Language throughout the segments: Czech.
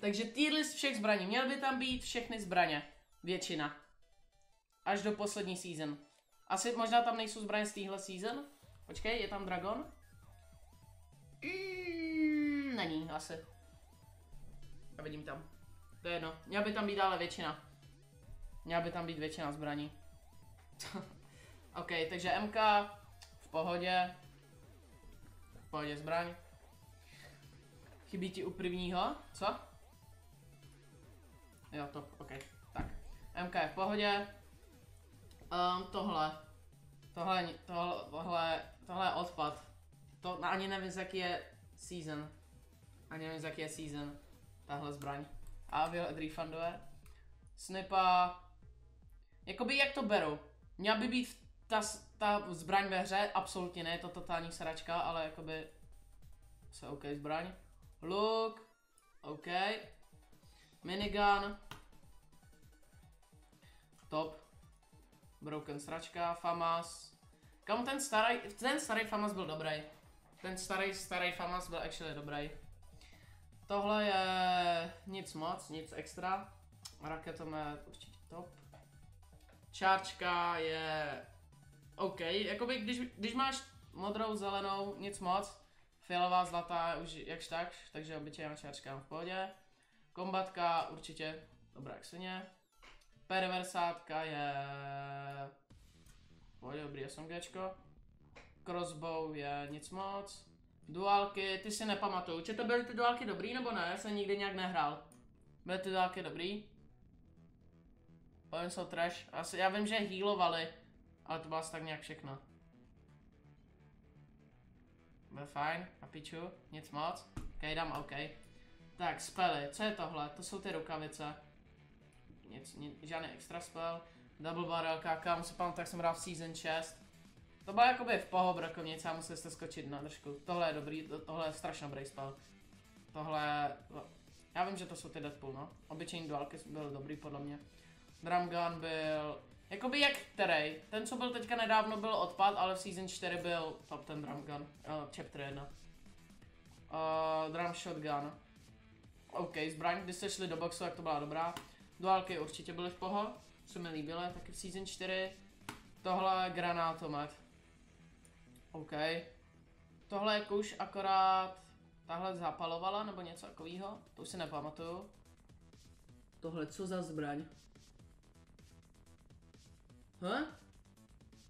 takže tier list všech zbraní. Měl by tam být všechny zbraně. Většina. Až do poslední season. Asi možná tam nejsou zbraně z téhle season. Počkej, je tam dragon? Mm, není, asi. Já vidím tam. To je jedno. Měla by tam být ale většina. Měla by tam být většina zbraní. ok, takže MK v pohodě. V pohodě zbraň. Chybí ti u prvního, co? Jo, to, ok, tak. MK je v pohodě. Um, tohle. Tohle, tohle, tohle, tohle je odpad. To ani nevím, z jaký je season. Ani nevím, z jaký je season. Tahle zbraň. A vyhled refunduje. Snipa. Jakoby jak to beru? Měla by být ta, ta zbraň ve hře, absolutně ne, je to totální sračka, ale jakoby se OK zbraň. Look, OK. Minigun. Top. Broken sračka, FAMAS. Kam ten starý, ten starý FAMAS byl dobrý. Ten starý, starý FAMAS byl actually dobrý. Tohle je nic moc, nic extra. Raketomet určitě top. Čárčka je OK, jakoby když, když máš modrou, zelenou, nic moc. Fialová, zlatá, už jakž tak, takže obyčejná čárčka v pohodě. Kombatka určitě dobrá jak svině. Perversátka je... Pojď, dobrý SMGčko. Crossbow je nic moc. Duálky, ty si nepamatuju. Či to byly ty duálky dobrý nebo ne? Já jsem nikdy nějak nehrál. Byly ty duálky dobrý? Oni jsou trash. Asi, já vím, že healovali, ale to bylo asi tak nějak všechno. Byl fajn, a piču, nic moc. Ok, dám OK. Tak, spely, co je tohle? To jsou ty rukavice. Nic, nic žádný extra spell. Double barrel, kam se pamatuju, tak jsem hrál v season 6. To bylo jakoby v poho brokovnice a museli jste skočit na držku. Tohle je dobrý, to, tohle je strašně dobrý spell. Tohle, já vím, že to jsou ty Deadpool, no. Obyčejný dualky byl dobrý podle mě. Drum gun byl, jakoby jak který. Ten, co byl teďka nedávno, byl odpad, ale v season 4 byl top ten drum gun, uh, chapter 1. Uh, drum shotgun. OK, zbraň, když jste šli do boxu, jak to byla dobrá. Duálky určitě byly v poho, co mi líbily, taky v season 4. Tohle je granátomet. OK. Tohle je kuš akorát tahle zapalovala nebo něco takového. To už si nepamatuju. Tohle co za zbraň? Hm?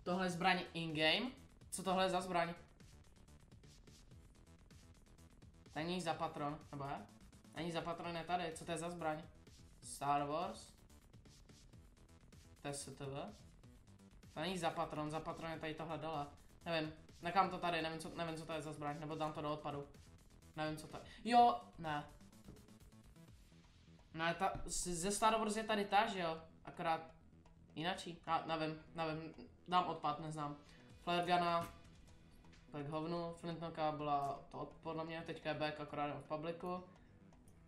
Tohle je zbraň in-game? Co tohle je za zbraň? Není za patron, nebo je? Není za patron je tady, co to je za zbraň? Star Wars? To je STV? To není za patron, za patron je tady tohle dole. Nevím, nechám to tady, nevím co, nevím, co to je za zbraň, nebo dám to do odpadu. Nevím, co to je. Jo, ne. Ne, ta, ze Star Wars je tady ta, že jo? Akorát jinačí. Já nevím, nevím, dám odpad, neznám. Flare Guna, tak hovnu, Flintknocka byla to podle mě, teďka je back akorát v publiku.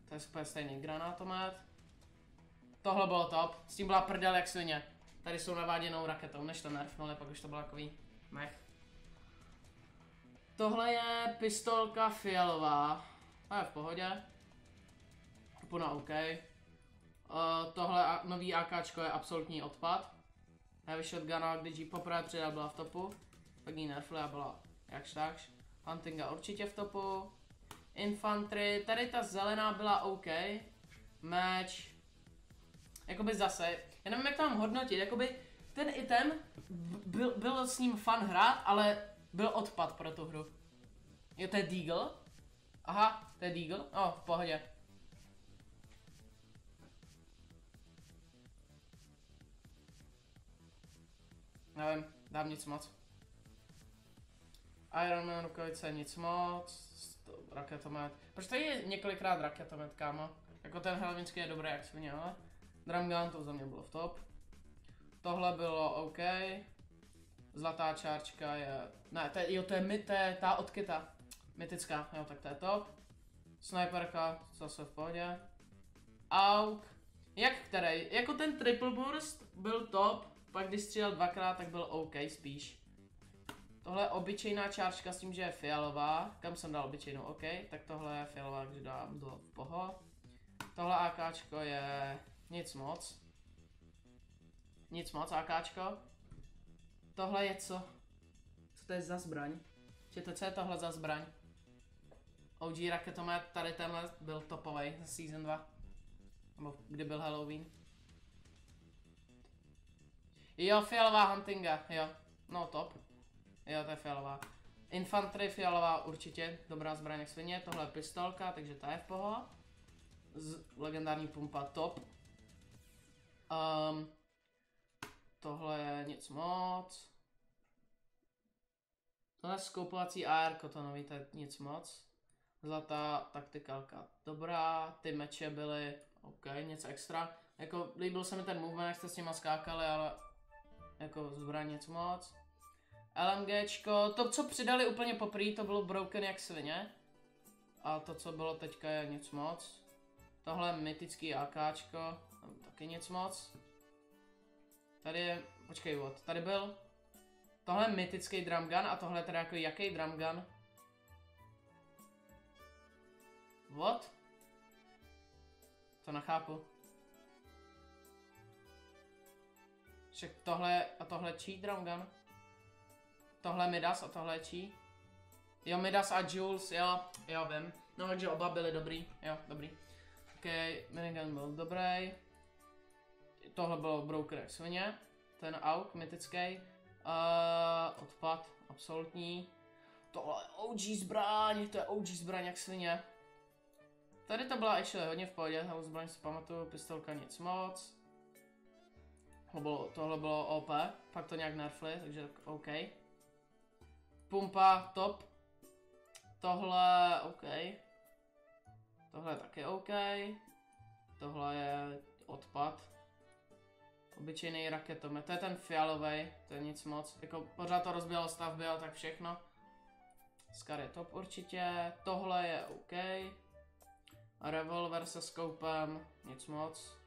To je super stejný granátomet. Tohle bylo top, s tím byla prdel jak svině. Tady jsou naváděnou raketou, než to nerfnuli, pak už to bylo takový mech. Tohle je pistolka fialová. A je v pohodě. Puna OK. Uh, tohle nový AK je absolutní odpad. Heavy Shotguna, když ji poprvé přidal, byla v topu. Pak ji nerfli a byla jakž takž. Huntinga určitě v topu. Infantry, tady ta zelená byla OK. Meč, jakoby zase, já nevím jak tam hodnotit, jakoby ten item, byl, byl s ním fun hrát, ale byl odpad pro tu hru. Jo, to je Deagle? Aha, to je Deagle? O, oh, v pohodě. Nevím, dám nic moc. Iron Man rukavice nic moc. Raketomet. Proč tady je několikrát raketomet, kámo? Jako ten helvinský je dobrý, jak svině, ale... Drumgun, to za mě bylo v top. Tohle bylo OK. Zlatá čárčka je... Ne, to je, jo, to je, my, to je ta odkyta. Mytická, jo, tak to je top. Sniperka, zase v pohodě. Auk. Jak který? Jako ten triple burst byl top, pak když střílel dvakrát, tak byl OK spíš. Tohle je obyčejná čárčka s tím, že je fialová. Kam jsem dal obyčejnou OK, tak tohle je fialová, když dám do poho. Tohle AKčko je nic moc. Nic moc AKčko. Tohle je co? Co to je za zbraň? Čete, co je tohle za zbraň? OG raketomet, tady tenhle byl topový Season 2. Nebo kdy byl Halloween. Jo, fialová huntinga, jo. No top. Jo, to je fialová. Infantry fialová určitě, dobrá zbraň jak svině. Tohle je pistolka, takže ta je v poho. Z legendární pumpa top. Um, tohle je nic moc. Tohle je skoupovací AR, to nový, to je nic moc. Zlatá taktikalka, dobrá, ty meče byly OK, něco extra. Jako líbil se mi ten movement, jak jste s nima skákali, ale jako zbraň nic moc. LMGčko, to co přidali úplně poprý, to bylo broken jak svině. A to co bylo teďka je nic moc. Tohle mytický AKčko, taky nic moc. Tady je, počkej, what, tady byl. Tohle je mytický drum gun a tohle teda jako jaký drum gun? What? To nechápu. Však tohle a tohle čí drum gun? Tohle Midas a tohle čí? Jo, Midas a Jules, jo, jo, vím. No, takže oba byly dobrý, jo, dobrý. OK, minigun byl dobrý. Tohle bylo Broker svině. Ten auk, mytický. Uh, odpad, absolutní. Tohle je OG zbraň, to je OG zbraň jak svině. Tady to byla ještě hodně v pohodě, tam zbraň si pamatuju, pistolka nic moc. Tohle bylo, tohle bylo OP, pak to nějak nerfli, takže OK. Pumpa, top. Tohle, OK. Tohle je taky OK. Tohle je odpad. Obyčejný raketomet, to je ten fialový, to je nic moc. Jako pořád to rozbělo stavby a tak všechno. Skar je top určitě. Tohle je OK. Revolver se skoupem, nic moc.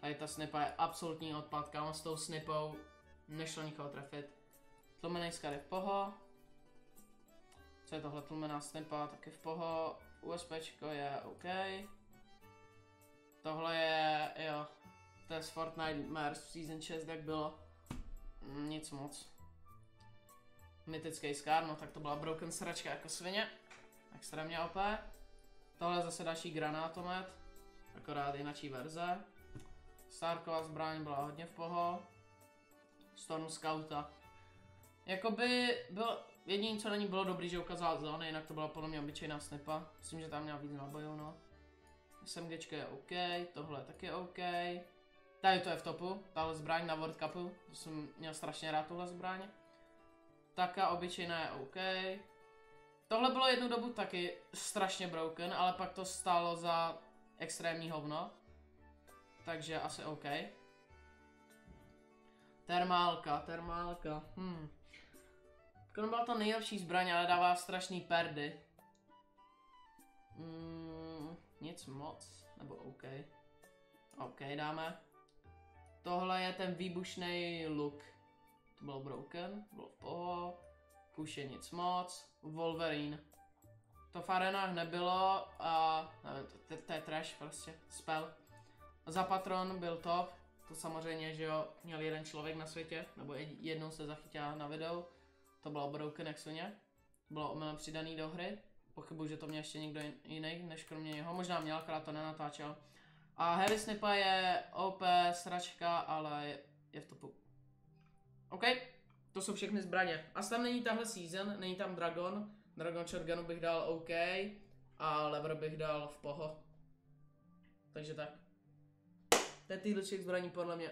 Tady ta snipa je absolutní odpad, kámo s tou snipou nešlo nikoho trefit. Tlumený skar je v poho. Co je tohle tlumená snipa, taky v poho. USPčko je OK. Tohle je, jo, to je z Fortnite Mars Season 6, jak bylo. Nic moc. Mytický Scar, no tak to byla broken sračka jako svině. Extrémně OP. Tohle je zase další granátomet, akorát jinačí verze. Starková zbraň byla hodně v poho. Storm Scouta. Jakoby byl, jediné co na ní bylo dobrý, že ukázal zóny, jinak to byla podle mě obyčejná snipa. Myslím, že tam měla víc nabojů, no. SMGčka je OK, tohle je taky OK. Tady to je v topu, tahle zbraň na World Cupu, to jsem měl strašně rád tuhle zbraň. Taka obyčejná je OK. Tohle bylo jednu dobu taky strašně broken, ale pak to stálo za extrémní hovno. Takže asi OK. Termálka, termálka, hm. To byla to nejlepší zbraň, ale dává strašný perdy. Mm, nic moc, nebo OK. OK, dáme. Tohle je ten výbušný look. To bylo broken, bylo v poho. Je nic moc. Wolverine. To v arenách nebylo a nevím, to, to, to je trash prostě, spell. Za patron byl top, to samozřejmě, že jo, měl jeden člověk na světě, nebo jednou se zachytila na videu. To bylo broken svině. Bylo omylem přidaný do hry. Pochybuji, že to měl ještě někdo jiný, než kromě něho. Možná měl, akorát to nenatáčel. A Heavy Snipa je OP, sračka, ale je, je v topu. OK, to jsou všechny zbraně. A tam není tahle season, není tam Dragon. Dragon Shotgunu bych dal OK. A Lever bych dal v poho. Takže tak. Je týhle zbraní podle mě